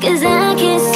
Cause I can't